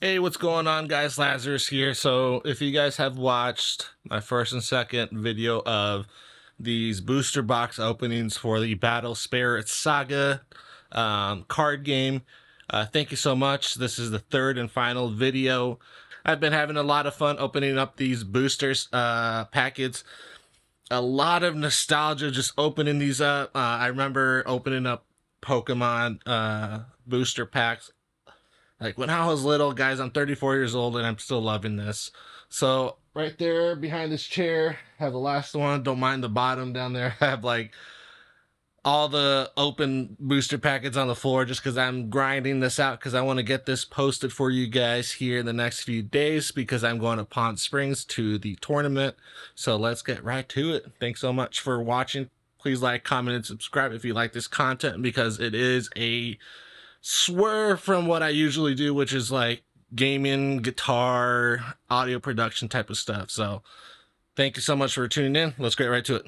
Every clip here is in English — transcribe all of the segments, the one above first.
Hey, what's going on, guys? Lazarus here. So, if you guys have watched my first and second video of these booster box openings for the Battle Spirit Saga um, card game, uh, thank you so much. This is the third and final video. I've been having a lot of fun opening up these boosters uh, packets. A lot of nostalgia just opening these up. Uh, I remember opening up Pokemon uh, booster packs like when I was little, guys, I'm 34 years old and I'm still loving this. So right there behind this chair, have the last one. Don't mind the bottom down there. I have like all the open booster packets on the floor just because I'm grinding this out because I want to get this posted for you guys here in the next few days because I'm going to Palm Springs to the tournament. So let's get right to it. Thanks so much for watching. Please like, comment, and subscribe if you like this content because it is a swerve from what I usually do, which is like gaming, guitar, audio production type of stuff. So thank you so much for tuning in. Let's get right to it.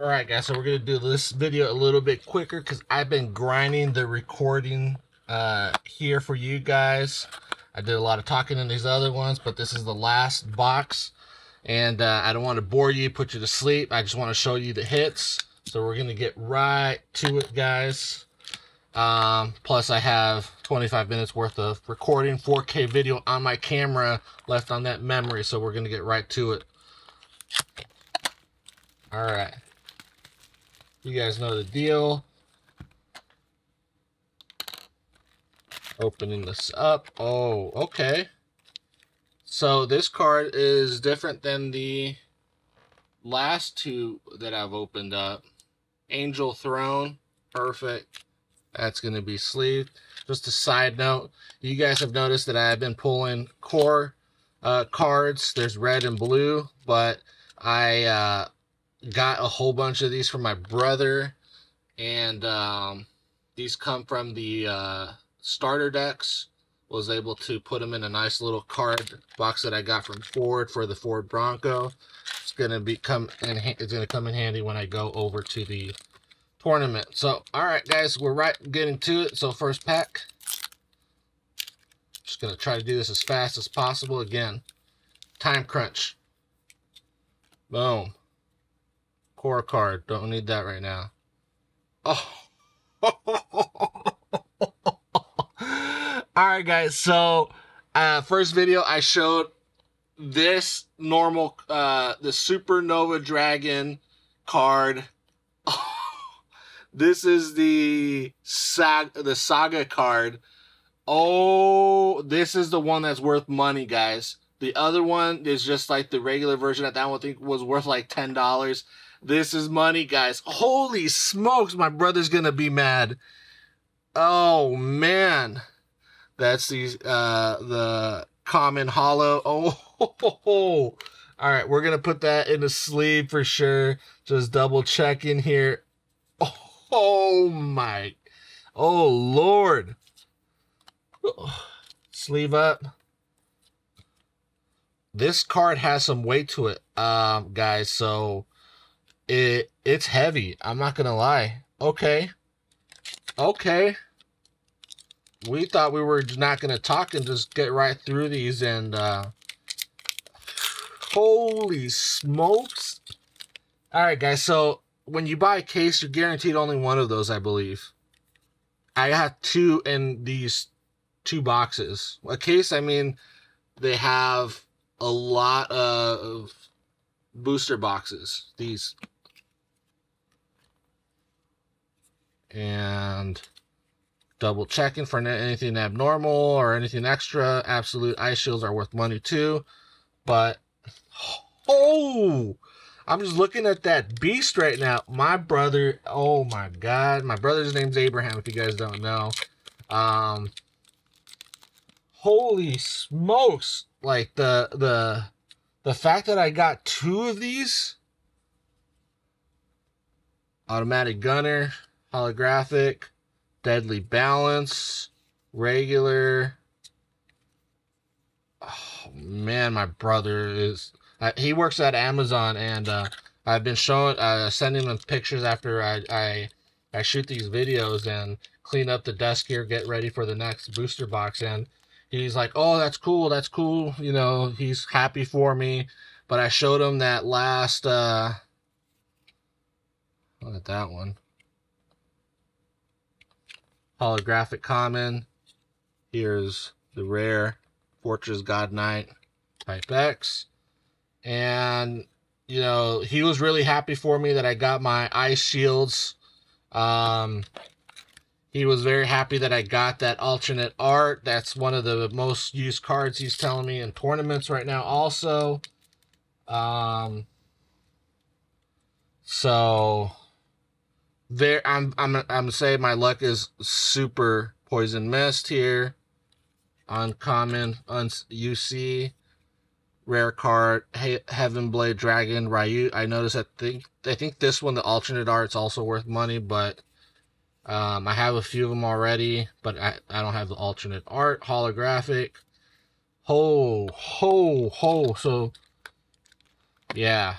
All right, guys. So we're going to do this video a little bit quicker because I've been grinding the recording uh, here for you guys. I did a lot of talking in these other ones, but this is the last box. And uh, I don't want to bore you, put you to sleep. I just want to show you the hits. So we're going to get right to it, guys. Um, plus, I have 25 minutes worth of recording 4K video on my camera left on that memory, so we're going to get right to it. All right. You guys know the deal. Opening this up. Oh, okay. So this card is different than the last two that I've opened up. Angel Throne. Perfect that's going to be sleeved. Just a side note, you guys have noticed that I've been pulling core uh, cards. There's red and blue, but I uh, got a whole bunch of these from my brother. And um, these come from the uh, starter decks. Was able to put them in a nice little card box that I got from Ford for the Ford Bronco. It's gonna be come in. It's gonna come in handy when I go over to the tournament. So, all right, guys, we're right getting to it. So, first pack. Just going to try to do this as fast as possible. Again, time crunch. Boom. Core card. Don't need that right now. Oh. all right, guys. So, uh, first video I showed this normal, uh, the Supernova Dragon card. This is the saga, the saga card. Oh, this is the one that's worth money, guys. The other one is just like the regular version that that one I think was worth like ten dollars. This is money, guys. Holy smokes, my brother's gonna be mad. Oh man, that's the uh the common holo. Oh, all right, we're gonna put that in the sleeve for sure. Just double checking here. Oh. My. Oh Lord. Sleeve up. This card has some weight to it, um, guys. So it it's heavy. I'm not gonna lie. Okay. Okay. We thought we were not gonna talk and just get right through these and uh holy smokes. Alright guys, so when you buy a case, you're guaranteed only one of those, I believe. I have two in these two boxes. A case, I mean, they have a lot of booster boxes. These. And double checking for anything abnormal or anything extra. Absolute ice shields are worth money too. But, oh! I'm just looking at that beast right now. My brother, oh my god, my brother's name's Abraham. If you guys don't know, um, holy smokes! Like the the the fact that I got two of these automatic gunner, holographic, deadly balance, regular. Oh man, my brother is uh, he works at Amazon, and uh, I've been showing, uh, sending him pictures after I, I, I shoot these videos and clean up the desk here, get ready for the next booster box. And he's like, "Oh, that's cool, that's cool." You know, he's happy for me. But I showed him that last. uh Look at that one. Holographic common. Here's the rare Fortress God Knight Type X. And, you know, he was really happy for me that I got my ice shields. Um, he was very happy that I got that alternate art. That's one of the most used cards he's telling me in tournaments right now also. Um, so there I'm I'm I'm saying my luck is super poison mist here. Uncommon, un UC, rare card, he Heaven Blade Dragon, Ryu. I noticed I think I think this one, the alternate art's also worth money, but um, I have a few of them already, but I, I don't have the alternate art, holographic. Ho, ho, ho. So, yeah.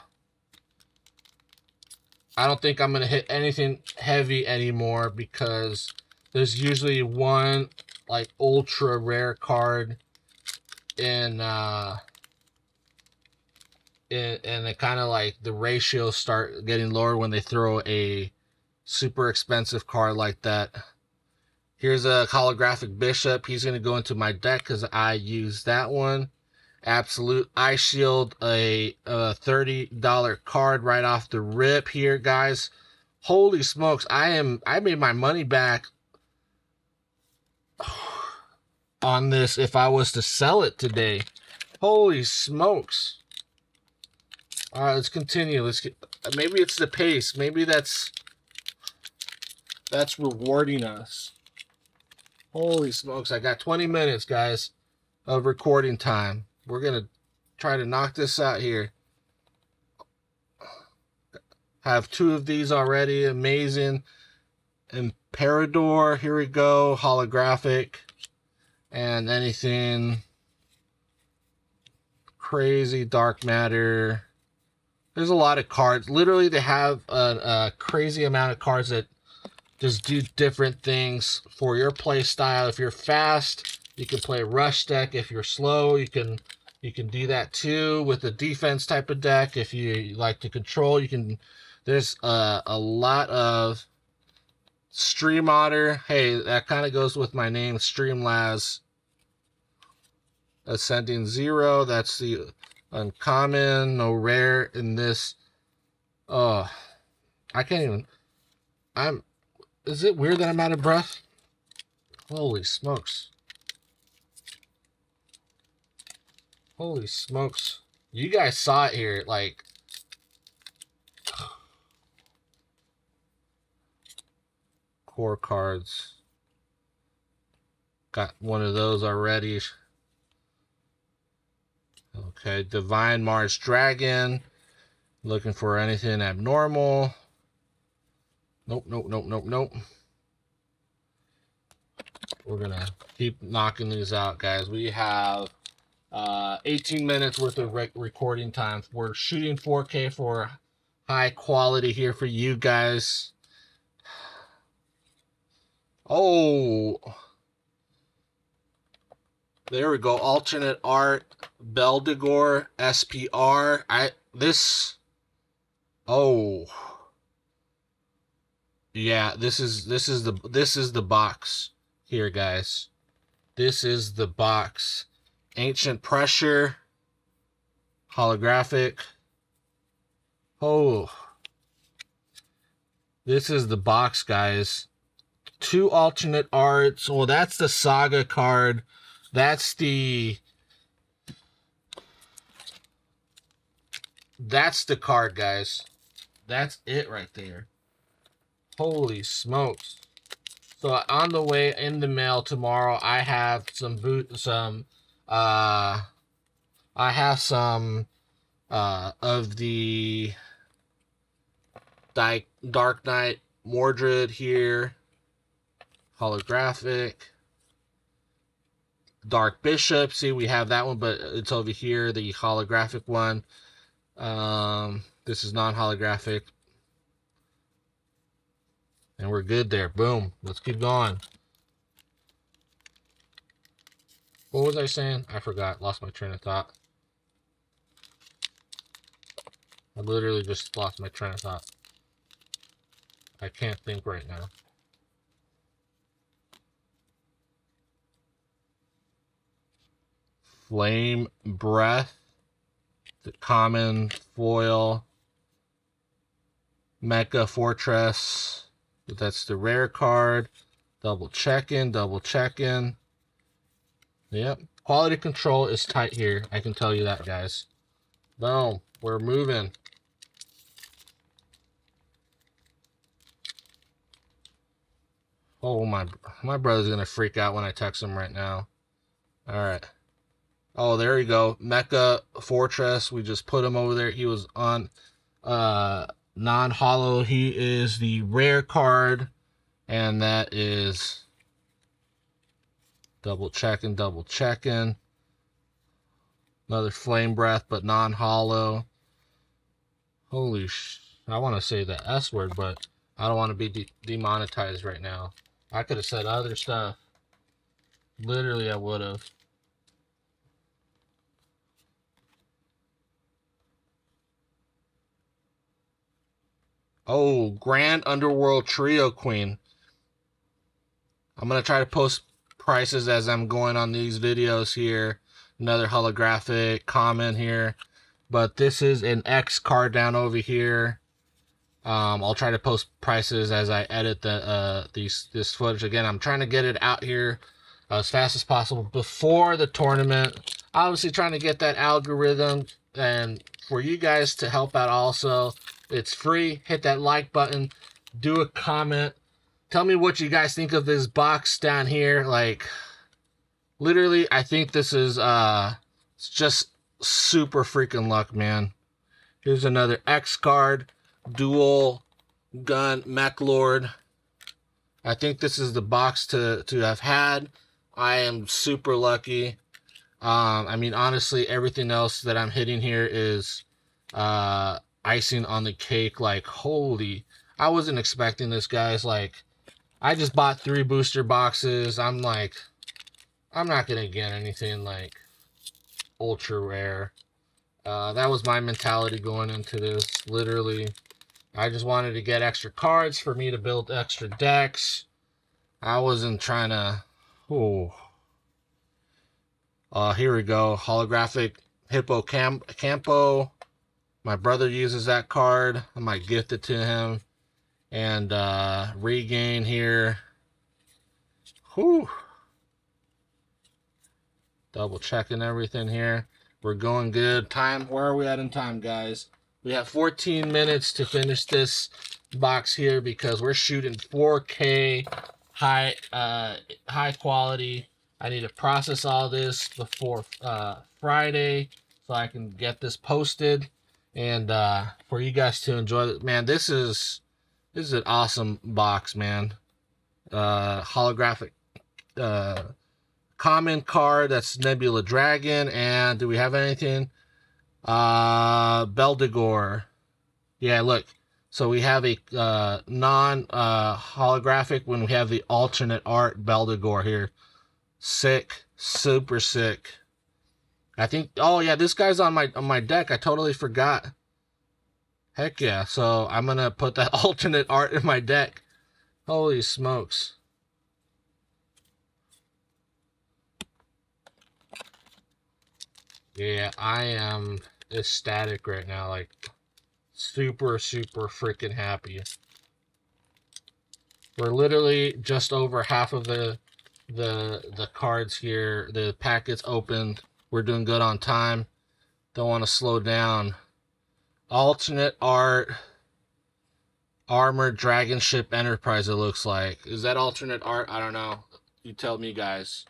I don't think I'm to hit anything heavy anymore because there's usually one like ultra rare card in uh and it kind of like the ratios start getting lower when they throw a super expensive card like that. Here's a holographic bishop. He's going to go into my deck because I use that one. Absolute Ice Shield, a, a $30 card right off the rip here, guys. Holy smokes, I am I made my money back on this if I was to sell it today. Holy smokes. All right, let's continue. Let's get maybe it's the pace. Maybe that's that's rewarding us. Holy smokes, I got 20 minutes, guys, of recording time. We're going to try to knock this out here. Have two of these already. Amazing. Imperador, here we go. Holographic. And anything crazy dark matter. There's a lot of cards. Literally, they have a, a crazy amount of cards that just do different things for your play style. If you're fast, you can play rush deck. If you're slow, you can you can do that too with a defense type of deck. If you like to control, you can. There's a, a lot of Stream Otter. Hey, that kind of goes with my name, Streamlaz. Ascending Zero. That's the uncommon, no rare in this. Oh, I can't even. I'm is it weird that I'm out of breath? Holy smokes. Holy smokes. You guys saw it here, like... Core cards. Got one of those already. Okay, Divine Mars Dragon. Looking for anything abnormal. Nope, nope, nope, nope, nope. We're gonna keep knocking these out, guys. We have uh, 18 minutes worth of rec recording time. We're shooting 4K for high quality here for you guys. Oh, there we go. Alternate art, Beldegor, SPR. I this. Oh. Yeah, this is this is the this is the box here, guys. This is the box. Ancient pressure. Holographic. Oh. This is the box, guys. Two alternate arts. Well, that's the saga card. That's the That's the card, guys. That's it right there. Holy smokes. So on the way in the mail tomorrow, I have some boot, some, uh, I have some, uh, of the Dark Knight Mordred here, holographic. Dark Bishop, see we have that one, but it's over here, the holographic one. Um, this is non-holographic, and we're good there. Boom. Let's keep going. What was I saying? I forgot. Lost my train of thought. I literally just lost my train of thought. I can't think right now. Flame Breath, the common foil, Mecha Fortress, that's the rare card. Double check in, double check in. Yep. Quality control is tight here. I can tell you that, guys. Boom. We're moving. Oh, my my brother's going to freak out when I text him right now. All right. Oh, there you go. Mecha Fortress. We just put him over there. He was on uh non-holo. He is the rare card. And that is double checking, double checking. Another flame breath, but non-holo. Holy sh... I want to say the S word, but I don't want to be de demonetized right now. I could have said other stuff. Literally, I would have. Oh, Grand Underworld Trio Queen. I'm going to try to post prices as I'm going on these videos here. Another holographic comment here. But this is an X card down over here. Um, I'll try to post prices as I edit the uh, these this footage. Again, I'm trying to get it out here as fast as possible before the tournament. Obviously, trying to get that algorithm and for you guys to help out also. It's free. Hit that like button. Do a comment. Tell me what you guys think of this box down here. Like, literally, I think this is uh, it's just super freaking luck, man. Here's another X card dual gun mech lord. I think this is the box to to have had. I am super lucky. Um, I mean, honestly, everything else that I'm hitting here is uh, icing on the cake. Like, holy, I wasn't expecting this, guys. Like, I just bought three booster boxes. I'm like, I'm not gonna get anything like ultra rare. Uh, that was my mentality going into this. Literally, I just wanted to get extra cards for me to build extra decks. I wasn't trying to. Oh. Uh, here we go. Holographic Hippo Cam Campo. My brother uses that card. I might gift it to him. And uh, regain here. Whew. Double checking everything here. We're going good. Time, where are we at in time, guys? We have 14 minutes to finish this box here because we're shooting 4K high uh, high quality. I need to process all this before uh, Friday so I can get this posted and uh, for you guys to enjoy. Man, this is this is an awesome box, man. Uh, holographic uh, common card. That's Nebula Dragon. And do we have anything? Uh, Beldegor. Yeah, look. So we have a uh, non uh, holographic when we have the alternate art Beldegor here. Sick, super sick. I think. Oh yeah, this guy's on my on my deck. I totally forgot. Heck yeah! So I'm gonna put that alternate art in my deck. Holy smokes! Yeah, I am ecstatic right now. Like, super, super freaking happy. We're literally just over half of the the the cards here. The packets opened. We're doing good on time. Don't want to slow down. Alternate art. Armored Dragon Ship Enterprise, it looks like. Is that alternate art? I don't know. You tell me, guys.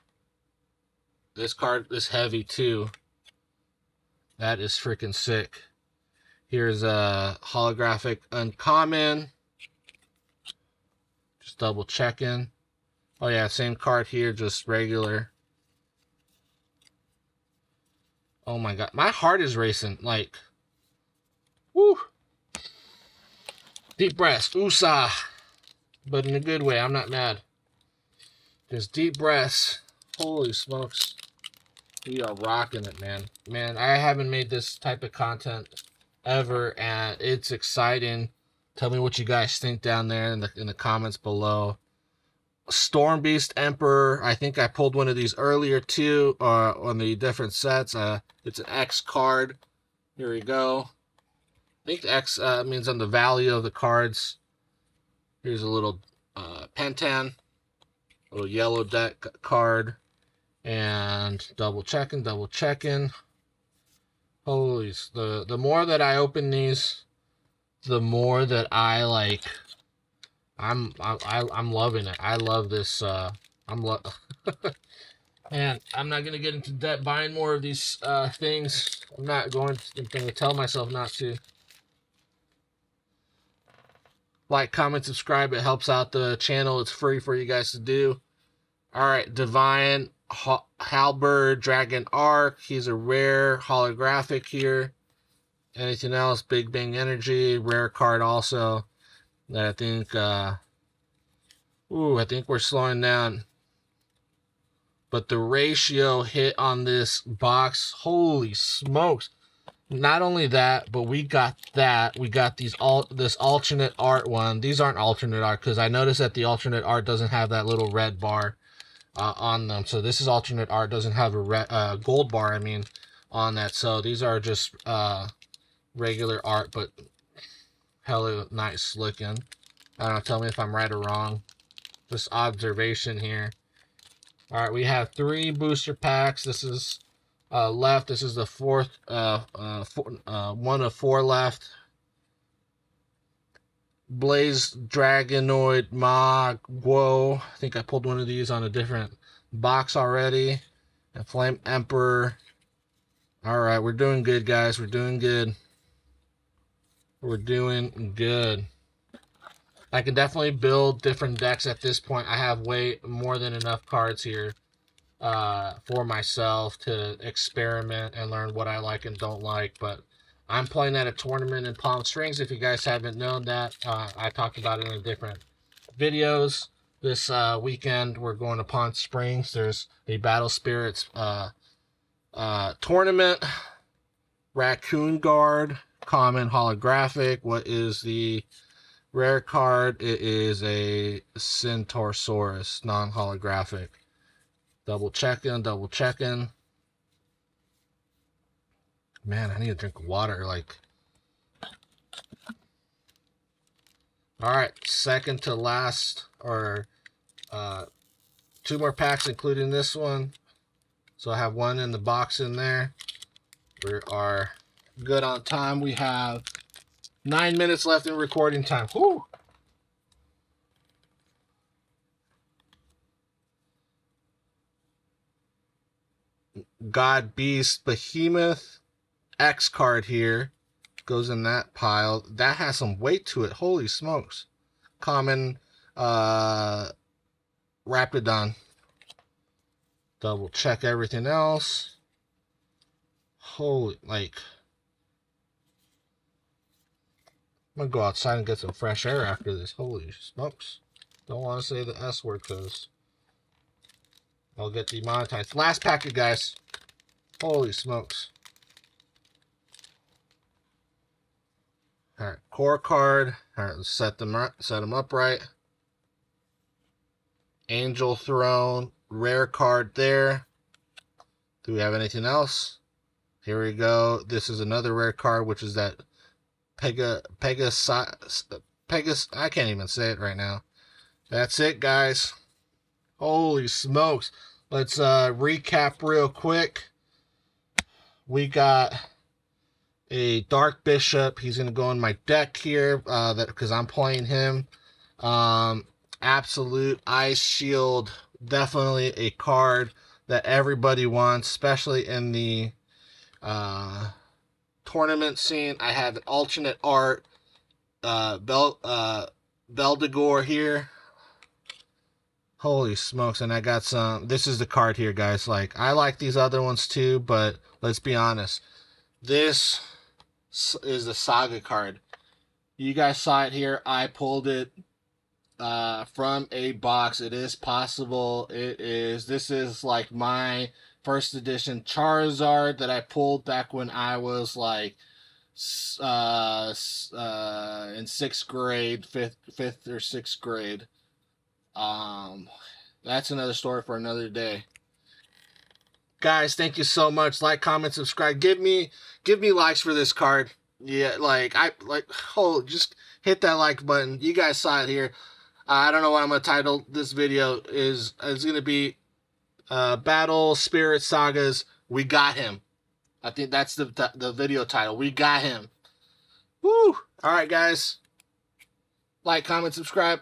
This card is heavy, too. That is freaking sick. Here's a holographic uncommon. Just double checking. Oh yeah, same card here, just regular. Oh my god, my heart is racing. Like, woo. Deep breaths, USA. But in a good way, I'm not mad. Just deep breaths. Holy smokes. We are rocking it, man. Man, I haven't made this type of content ever, and it's exciting. Tell me what you guys think down there in the in the comments below. Storm Beast Emperor. I think I pulled one of these earlier too, uh, on the different sets. Uh, it's an X card. Here we go. I think X uh, means on the value of the cards. Here's a little uh, Pentan, a little yellow deck card, and double checking, double checking. Holy, the the more that I open these, the more that I like. I'm I, I'm loving it. I love this. Uh, I'm lo- and I'm not gonna get into debt buying more of these uh, things. I'm not going. To, I'm gonna tell myself not to. Like, comment, subscribe. It helps out the channel. It's free for you guys to do. All right, Divine Halberd Dragon Arc. He's a rare holographic here. Anything else? Big Bang Energy, rare card also. That I think, uh, ooh, I think we're slowing down. But the ratio hit on this box, holy smokes. Not only that, but we got that. We got these all this alternate art one. These aren't alternate art because I noticed that the alternate art doesn't have that little red bar uh, on them. So this is alternate art, doesn't have a red, uh, gold bar, I mean, on that. So these are just uh, regular art, but hella nice looking. I don't know, tell me if I'm right or wrong. Just observation here. All right, we have three booster packs. This is uh, left. This is the fourth, uh, uh, four, uh, one of four left. Blaze Dragonoid Magwo. I think I pulled one of these on a different box already. And Flame Emperor. Alright, we're doing good, guys. We're doing good. We're doing good. I can definitely build different decks at this point. I have way more than enough cards here uh, for myself to experiment and learn what I like and don't like. But I'm playing at a tournament in Palm Springs. If you guys haven't known that, uh, I talked about it in different videos. This uh, weekend, we're going to Palm Springs. There's a Battle Spirits uh, uh, tournament. Raccoon Guard, common holographic. What is the rare card? It is a Centaursaurus, non holographic. Double checking, double checking. Man, I need to drink water, like... Alright, second to last, or uh, two more packs, including this one. So I have one in the box in there. We are good on time. We have nine minutes left in recording time. Whew! God Beast Behemoth. X card here goes in that pile. That has some weight to it. Holy smokes. Common uh, Raptidon. Double check everything else. Holy, like. I'm gonna go outside and get some fresh air after this. Holy smokes. Don't want to say the S word because I'll get demonetized. Last packet, guys. Holy smokes. All right, core card. All right, let's set them up, set them up right. Angel Throne, rare card there. Do we have anything else? Here we go. This is another rare card, which is that Pega Pegas Pegas. I can't even say it right now. That's it, guys. Holy smokes! Let's uh, recap real quick. We got a Dark Bishop. He's going to go in my deck here uh, that because I'm playing him. Um, Absolute Ice Shield, definitely a card that everybody wants, especially in the uh, tournament scene. I have an alternate art, uh, Bel uh, Beldegor here. Holy smokes, and I got some, this is the card here, guys. Like, I like these other ones too, but let's be honest. This is the Saga card. You guys saw it here. I pulled it uh, from a box. It is possible. It is. This is like my first edition Charizard that I pulled back when I was like uh, uh, in sixth grade, fifth, fifth or sixth grade. Um, that's another story for another day. Guys, thank you so much. Like, comment, subscribe. Give me, give me likes for this card. Yeah, like I like. Oh, just hit that like button. You guys saw it here. Uh, I don't know what I'm gonna title this video. Is is gonna be uh, Battle Spirit Sagas. We got him. I think that's the the video title. We got him. Woo! All right, guys. Like, comment, subscribe.